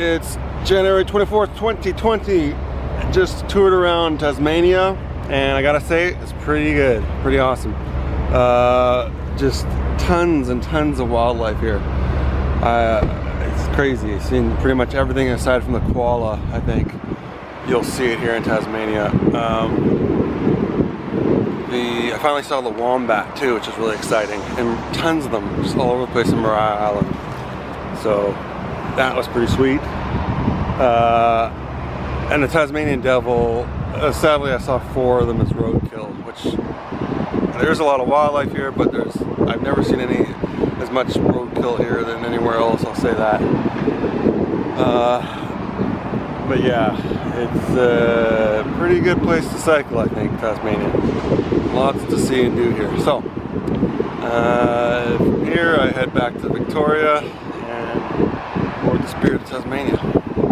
It's January 24th, 2020. Just toured around Tasmania and I gotta say, it's pretty good, pretty awesome. Uh, just tons and tons of wildlife here. Uh, it's crazy. I've seen pretty much everything aside from the koala, I think. You'll see it here in Tasmania. Um, the I finally saw the wombat too, which is really exciting, and tons of them just all over the place in Maria Island. So that was pretty sweet. Uh, and the Tasmanian devil, uh, sadly I saw four of them as roadkill, which there's a lot of wildlife here, but there's I've never seen any as much roadkill here than anywhere else, I'll say that. Uh, but yeah, it's a pretty good place to cycle, I think, Tasmania. Lots to see and do here. So, uh, from here I head back to Victoria Spirit of Tasmania.